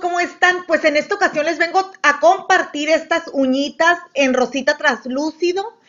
¿cómo están? Pues en esta ocasión les vengo a compartir estas uñitas en rosita translúcido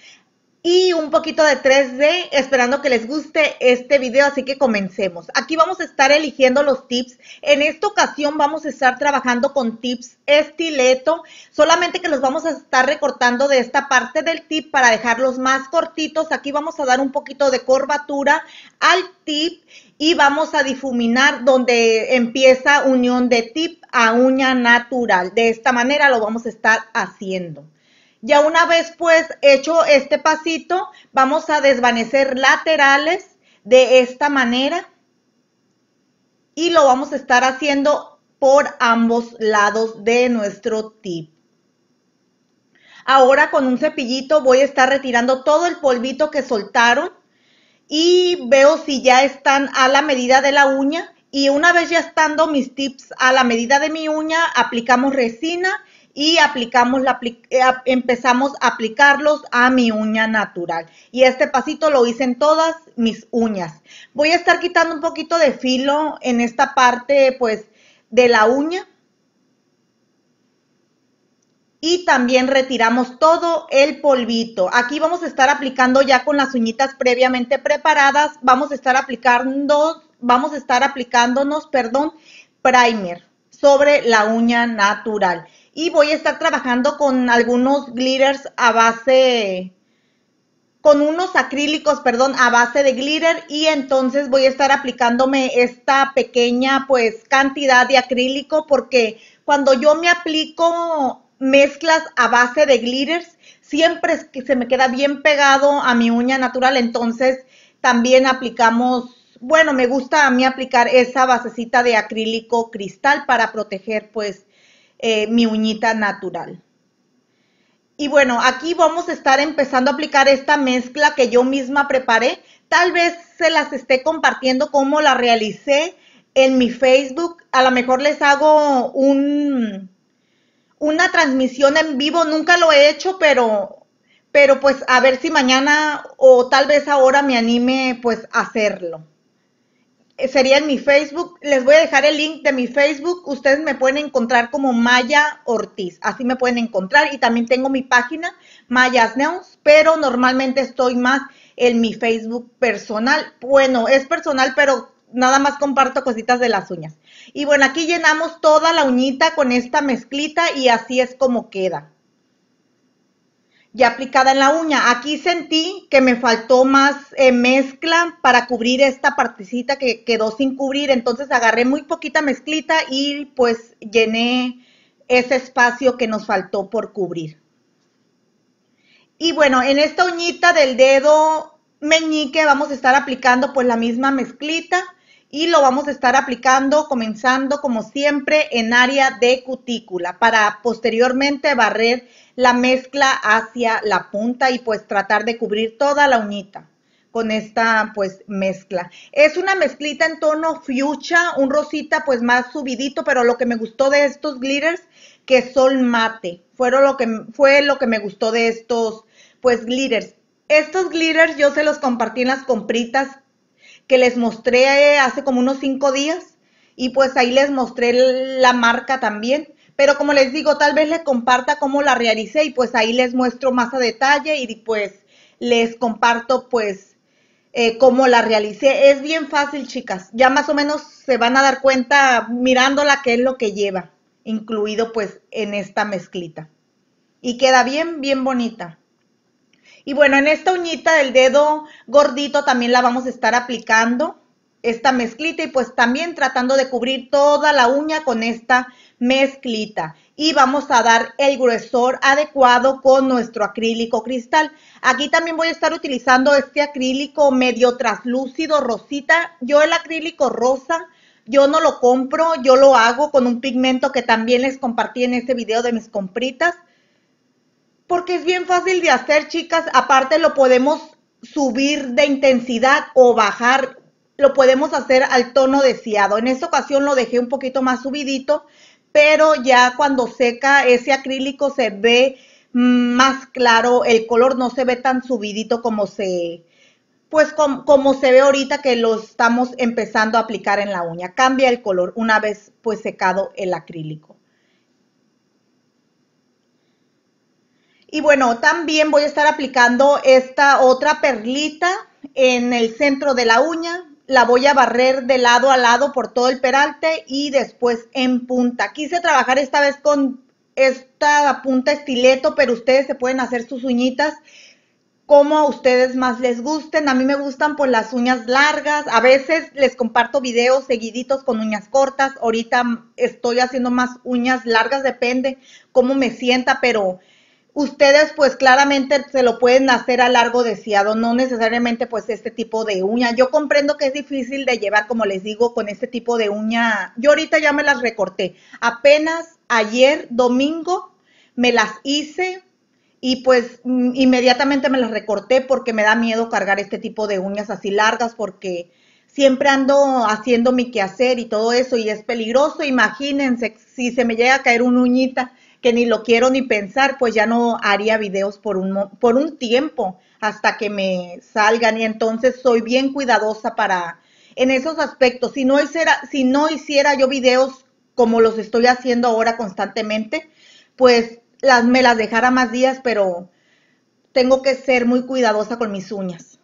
y un poquito de 3D, esperando que les guste este video, así que comencemos. Aquí vamos a estar eligiendo los tips. En esta ocasión vamos a estar trabajando con tips estileto, solamente que los vamos a estar recortando de esta parte del tip para dejarlos más cortitos. Aquí vamos a dar un poquito de curvatura al tip y vamos a difuminar donde empieza unión de tip a uña natural. De esta manera lo vamos a estar haciendo. Ya una vez pues hecho este pasito, vamos a desvanecer laterales de esta manera y lo vamos a estar haciendo por ambos lados de nuestro tip. Ahora con un cepillito voy a estar retirando todo el polvito que soltaron y veo si ya están a la medida de la uña y una vez ya estando mis tips a la medida de mi uña, aplicamos resina y aplicamos la, eh, empezamos a aplicarlos a mi uña natural. Y este pasito lo hice en todas mis uñas. Voy a estar quitando un poquito de filo en esta parte, pues, de la uña. Y también retiramos todo el polvito. Aquí vamos a estar aplicando ya con las uñitas previamente preparadas. Vamos a estar aplicando, vamos a estar aplicándonos, perdón, primer sobre la uña natural y voy a estar trabajando con algunos glitters a base, con unos acrílicos, perdón, a base de glitter y entonces voy a estar aplicándome esta pequeña pues cantidad de acrílico porque cuando yo me aplico mezclas a base de glitters, siempre que se me queda bien pegado a mi uña natural, entonces también aplicamos bueno, me gusta a mí aplicar esa basecita de acrílico cristal para proteger pues eh, mi uñita natural. Y bueno, aquí vamos a estar empezando a aplicar esta mezcla que yo misma preparé. Tal vez se las esté compartiendo como la realicé en mi Facebook. A lo mejor les hago un, una transmisión en vivo. Nunca lo he hecho, pero, pero pues a ver si mañana o tal vez ahora me anime pues a hacerlo sería en mi Facebook. Les voy a dejar el link de mi Facebook. Ustedes me pueden encontrar como Maya Ortiz. Así me pueden encontrar. Y también tengo mi página, Mayas Neons, pero normalmente estoy más en mi Facebook personal. Bueno, es personal, pero nada más comparto cositas de las uñas. Y bueno, aquí llenamos toda la uñita con esta mezclita y así es como queda ya aplicada en la uña. Aquí sentí que me faltó más eh, mezcla para cubrir esta partecita que quedó sin cubrir. Entonces agarré muy poquita mezclita y pues llené ese espacio que nos faltó por cubrir. Y bueno, en esta uñita del dedo meñique vamos a estar aplicando pues la misma mezclita y lo vamos a estar aplicando comenzando como siempre en área de cutícula para posteriormente barrer la mezcla hacia la punta y pues tratar de cubrir toda la uñita con esta pues mezcla. Es una mezclita en tono fuchsia, un rosita pues más subidito, pero lo que me gustó de estos glitters que son mate, fueron lo que fue lo que me gustó de estos pues glitters. Estos glitters yo se los compartí en las compritas que les mostré hace como unos cinco días y pues ahí les mostré la marca también. Pero como les digo, tal vez les comparta cómo la realicé y pues ahí les muestro más a detalle y pues les comparto pues eh, cómo la realicé. Es bien fácil, chicas. Ya más o menos se van a dar cuenta mirándola qué es lo que lleva, incluido pues en esta mezclita. Y queda bien, bien bonita. Y bueno, en esta uñita del dedo gordito también la vamos a estar aplicando esta mezclita y pues también tratando de cubrir toda la uña con esta mezclita y vamos a dar el gruesor adecuado con nuestro acrílico cristal. Aquí también voy a estar utilizando este acrílico medio traslúcido rosita. Yo el acrílico rosa, yo no lo compro, yo lo hago con un pigmento que también les compartí en este video de mis compritas. Porque es bien fácil de hacer, chicas. Aparte lo podemos subir de intensidad o bajar. Lo podemos hacer al tono deseado. En esta ocasión lo dejé un poquito más subidito pero ya cuando seca ese acrílico se ve más claro, el color no se ve tan subidito como se pues como se ve ahorita que lo estamos empezando a aplicar en la uña. Cambia el color una vez pues secado el acrílico. Y bueno, también voy a estar aplicando esta otra perlita en el centro de la uña. La voy a barrer de lado a lado por todo el peralte y después en punta. Quise trabajar esta vez con esta punta estileto, pero ustedes se pueden hacer sus uñitas como a ustedes más les gusten. A mí me gustan pues las uñas largas. A veces les comparto videos seguiditos con uñas cortas. Ahorita estoy haciendo más uñas largas, depende cómo me sienta, pero ustedes pues claramente se lo pueden hacer a largo deseado, no necesariamente pues este tipo de uña. Yo comprendo que es difícil de llevar, como les digo, con este tipo de uña. Yo ahorita ya me las recorté. Apenas ayer, domingo, me las hice y pues mm, inmediatamente me las recorté porque me da miedo cargar este tipo de uñas así largas porque siempre ando haciendo mi quehacer y todo eso y es peligroso. Imagínense si se me llega a caer una uñita que ni lo quiero ni pensar, pues ya no haría videos por un, por un tiempo hasta que me salgan y entonces soy bien cuidadosa para en esos aspectos. Si no hiciera, si no hiciera yo videos como los estoy haciendo ahora constantemente, pues las, me las dejara más días, pero tengo que ser muy cuidadosa con mis uñas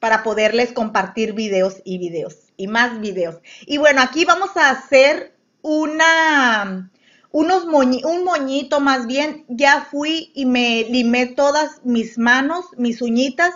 para poderles compartir videos y videos y más videos. Y bueno, aquí vamos a hacer una unos un moñito más bien, ya fui y me limé todas mis manos, mis uñitas,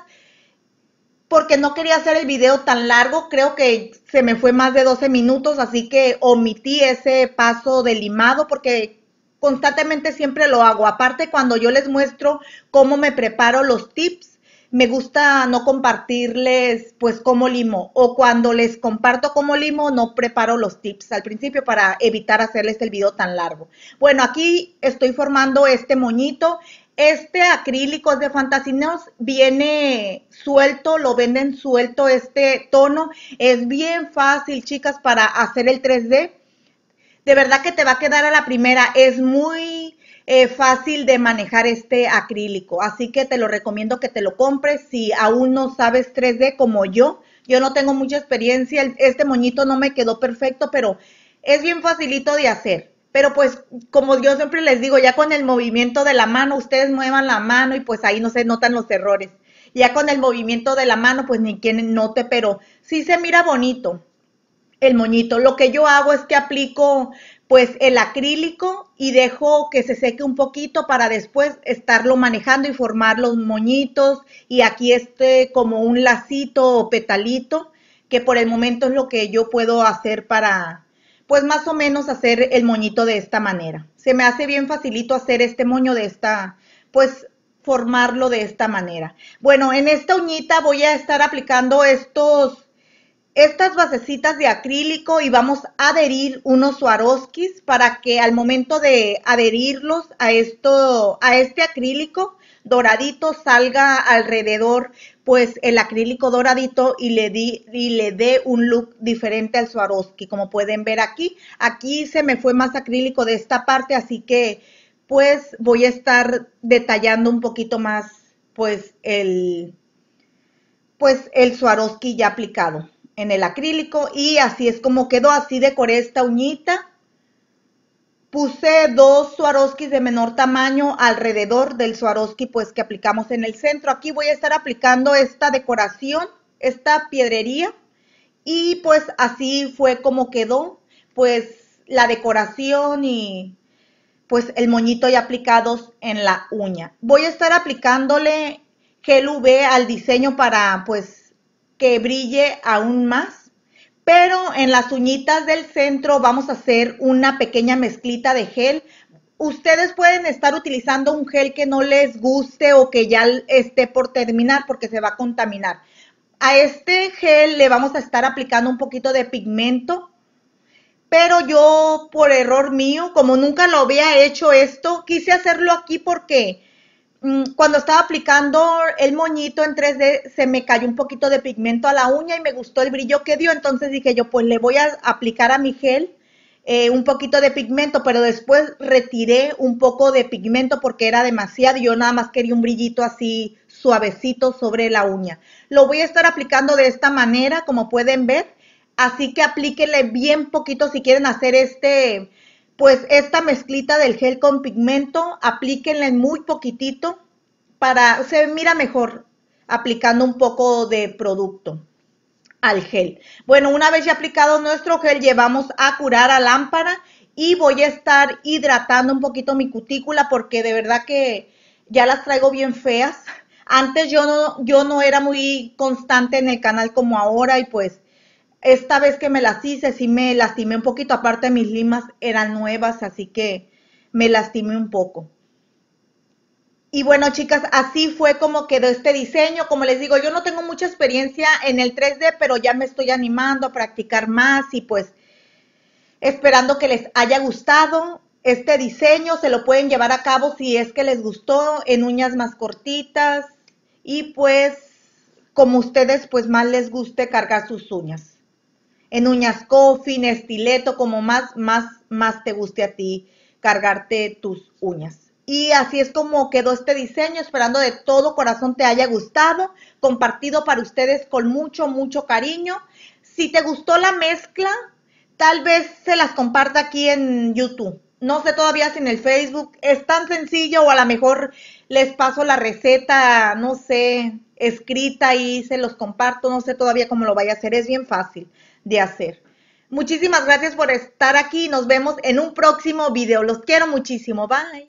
porque no quería hacer el video tan largo, creo que se me fue más de 12 minutos, así que omití ese paso de limado porque constantemente siempre lo hago. Aparte, cuando yo les muestro cómo me preparo los tips, me gusta no compartirles pues cómo limo o cuando les comparto cómo limo no preparo los tips al principio para evitar hacerles el video tan largo. Bueno, aquí estoy formando este moñito. Este acrílico de Fantasinos viene suelto, lo venden suelto este tono. Es bien fácil, chicas, para hacer el 3D. De verdad que te va a quedar a la primera. Es muy eh, fácil de manejar este acrílico. Así que te lo recomiendo que te lo compres si aún no sabes 3D como yo. Yo no tengo mucha experiencia, este moñito no me quedó perfecto, pero es bien facilito de hacer. Pero pues como yo siempre les digo, ya con el movimiento de la mano, ustedes muevan la mano y pues ahí no se notan los errores. Ya con el movimiento de la mano, pues ni quien note, pero sí se mira bonito el moñito. Lo que yo hago es que aplico pues el acrílico y dejo que se seque un poquito para después estarlo manejando y formar los moñitos y aquí este como un lacito o petalito que por el momento es lo que yo puedo hacer para pues más o menos hacer el moñito de esta manera. Se me hace bien facilito hacer este moño de esta pues formarlo de esta manera. Bueno, en esta uñita voy a estar aplicando estos estas basecitas de acrílico y vamos a adherir unos Swarovskis para que al momento de adherirlos a esto, a este acrílico doradito salga alrededor pues el acrílico doradito y le, di, y le dé un look diferente al Swarovski como pueden ver aquí. Aquí se me fue más acrílico de esta parte así que pues voy a estar detallando un poquito más pues el pues el Swarovski ya aplicado en el acrílico y así es como quedó, así decoré esta uñita. Puse dos Swarovskis de menor tamaño alrededor del Swarovski pues que aplicamos en el centro. Aquí voy a estar aplicando esta decoración, esta piedrería y pues así fue como quedó pues la decoración y pues el moñito ya aplicados en la uña. Voy a estar aplicándole gel UV al diseño para pues que brille aún más. Pero en las uñitas del centro vamos a hacer una pequeña mezclita de gel. Ustedes pueden estar utilizando un gel que no les guste o que ya esté por terminar porque se va a contaminar. A este gel le vamos a estar aplicando un poquito de pigmento pero yo por error mío, como nunca lo había hecho esto, quise hacerlo aquí porque cuando estaba aplicando el moñito en 3D, se me cayó un poquito de pigmento a la uña y me gustó el brillo que dio. Entonces dije yo, pues le voy a aplicar a mi gel eh, un poquito de pigmento, pero después retiré un poco de pigmento porque era demasiado. Yo nada más quería un brillito así suavecito sobre la uña. Lo voy a estar aplicando de esta manera, como pueden ver. Así que aplíquenle bien poquito si quieren hacer este, pues esta mezclita del gel con pigmento. Aplíquenle muy poquitito para, se mira mejor aplicando un poco de producto al gel. Bueno, una vez ya aplicado nuestro gel, llevamos a curar a lámpara y voy a estar hidratando un poquito mi cutícula porque de verdad que ya las traigo bien feas. Antes yo no, yo no era muy constante en el canal como ahora y pues esta vez que me las hice sí me lastimé un poquito. Aparte mis limas eran nuevas, así que me lastimé un poco. Y bueno, chicas, así fue como quedó este diseño. Como les digo, yo no tengo mucha experiencia en el 3D, pero ya me estoy animando a practicar más y pues esperando que les haya gustado este diseño. Se lo pueden llevar a cabo si es que les gustó en uñas más cortitas y pues como ustedes pues más les guste cargar sus uñas. En uñas coffin, estileto, como más, más, más te guste a ti cargarte tus uñas. Y así es como quedó este diseño, esperando de todo corazón te haya gustado, compartido para ustedes con mucho, mucho cariño. Si te gustó la mezcla, tal vez se las comparta aquí en YouTube. No sé todavía si en el Facebook es tan sencillo o a lo mejor les paso la receta, no sé, escrita y se los comparto, no sé todavía cómo lo vaya a hacer, es bien fácil de hacer. Muchísimas gracias por estar aquí, nos vemos en un próximo video, los quiero muchísimo, bye.